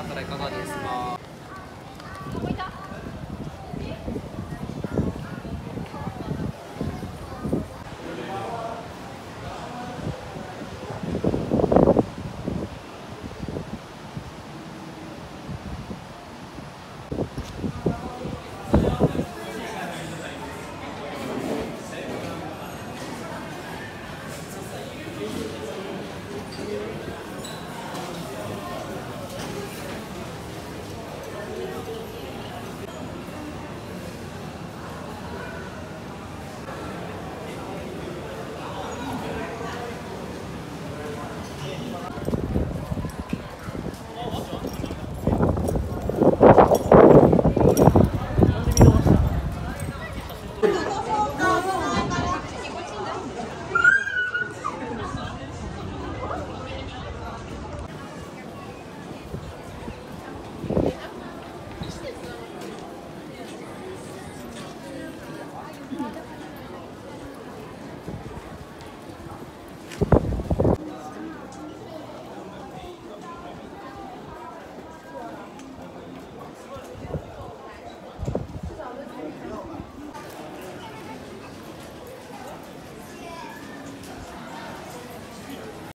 かったらいかがですか？